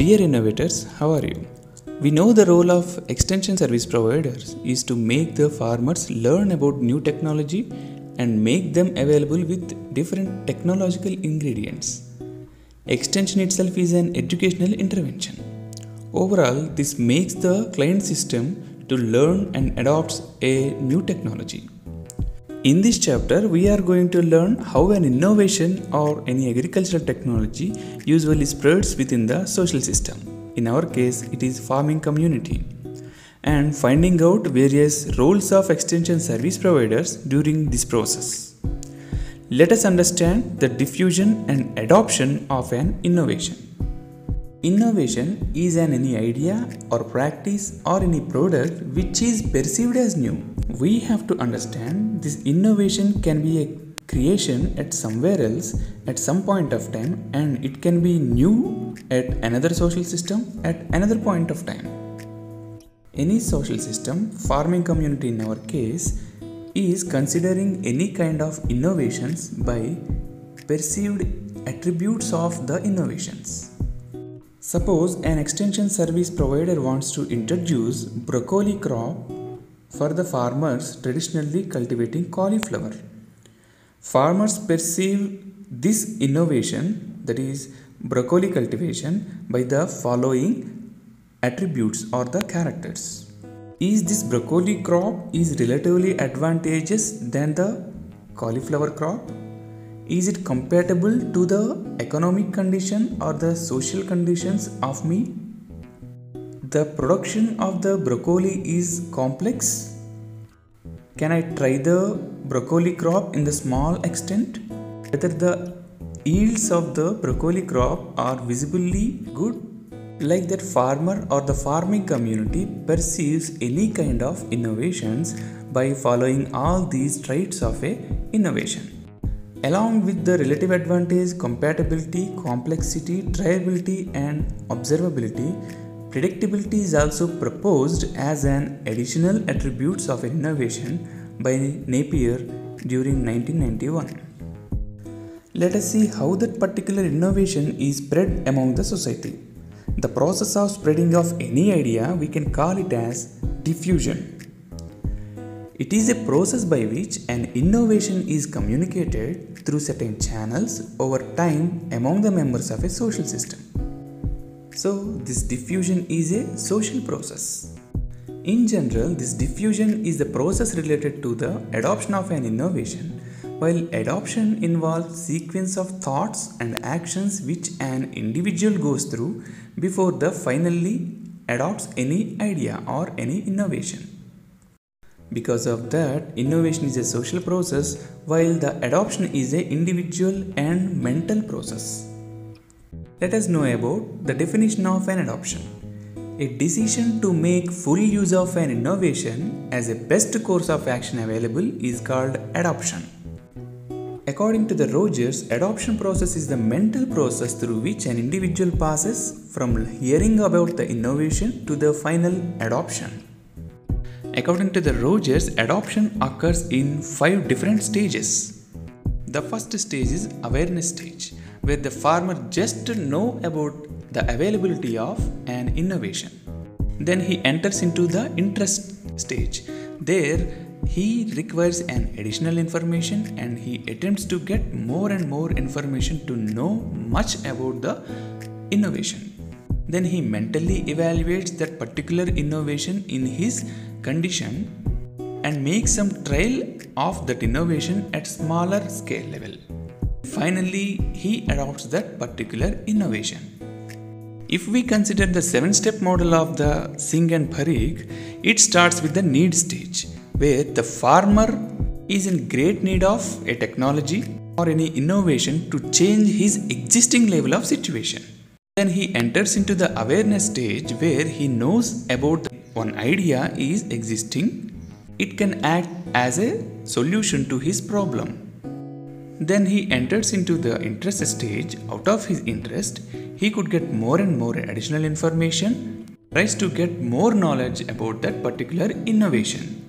Dear innovators, how are you? We know the role of extension service providers is to make the farmers learn about new technology and make them available with different technological ingredients. Extension itself is an educational intervention. Overall, this makes the client system to learn and adopt a new technology. In this chapter, we are going to learn how an innovation or any agricultural technology usually spreads within the social system. In our case, it is farming community. And finding out various roles of extension service providers during this process. Let us understand the diffusion and adoption of an innovation. Innovation is an any idea or practice or any product which is perceived as new. We have to understand this innovation can be a creation at somewhere else at some point of time and it can be new at another social system at another point of time. Any social system, farming community in our case, is considering any kind of innovations by perceived attributes of the innovations. Suppose an extension service provider wants to introduce broccoli crop for the farmers traditionally cultivating cauliflower. Farmers perceive this innovation that is broccoli cultivation by the following attributes or the characters. Is this broccoli crop is relatively advantageous than the cauliflower crop? Is it compatible to the economic condition or the social conditions of me? The production of the broccoli is complex. Can I try the broccoli crop in the small extent? Whether the yields of the broccoli crop are visibly good? Like that farmer or the farming community perceives any kind of innovations by following all these traits of a innovation. Along with the relative advantage, compatibility, complexity, triability and observability, predictability is also proposed as an additional attributes of innovation by Napier during 1991. Let us see how that particular innovation is spread among the society. The process of spreading of any idea we can call it as diffusion. It is a process by which an innovation is communicated through certain channels over time among the members of a social system. So, this diffusion is a social process. In general, this diffusion is the process related to the adoption of an innovation, while adoption involves sequence of thoughts and actions which an individual goes through before the finally adopts any idea or any innovation. Because of that, innovation is a social process while the adoption is a individual and mental process. Let us know about the definition of an adoption. A decision to make full use of an innovation as a best course of action available is called adoption. According to the Rogers, adoption process is the mental process through which an individual passes from hearing about the innovation to the final adoption. According to the Rogers, adoption occurs in five different stages. The first stage is awareness stage, where the farmer just know about the availability of an innovation. Then he enters into the interest stage. There he requires an additional information and he attempts to get more and more information to know much about the innovation. Then he mentally evaluates that particular innovation in his condition and make some trial of that innovation at smaller scale level. Finally, he adopts that particular innovation. If we consider the seven step model of the Singh and Pareek, it starts with the need stage, where the farmer is in great need of a technology or any innovation to change his existing level of situation. Then he enters into the awareness stage where he knows about one idea is existing, it can act as a solution to his problem. Then he enters into the interest stage. Out of his interest, he could get more and more additional information, tries to get more knowledge about that particular innovation.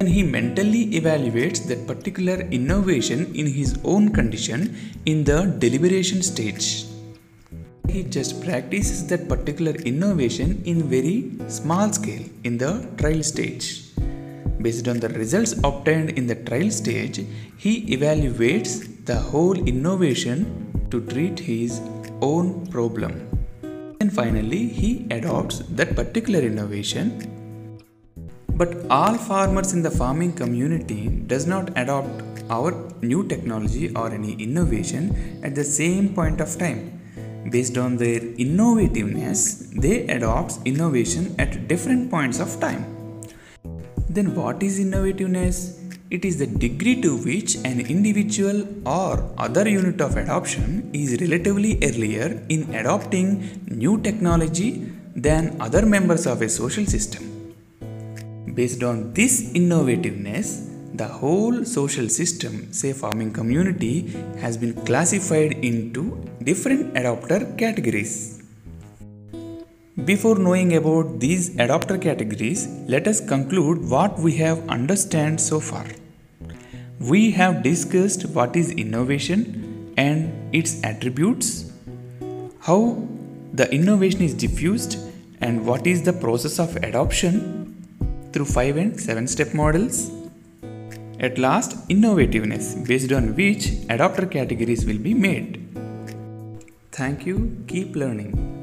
And he mentally evaluates that particular innovation in his own condition in the deliberation stage. He just practices that particular innovation in very small scale in the trial stage. Based on the results obtained in the trial stage, he evaluates the whole innovation to treat his own problem. And finally, he adopts that particular innovation. But all farmers in the farming community does not adopt our new technology or any innovation at the same point of time. Based on their innovativeness, they adopt innovation at different points of time. Then what is innovativeness? It is the degree to which an individual or other unit of adoption is relatively earlier in adopting new technology than other members of a social system. Based on this innovativeness, the whole social system, say farming community, has been classified into different adopter categories. Before knowing about these adopter categories, let us conclude what we have understand so far. We have discussed what is innovation and its attributes, how the innovation is diffused and what is the process of adoption through 5 and 7 step models. At last, innovativeness based on which adopter categories will be made. Thank you, keep learning.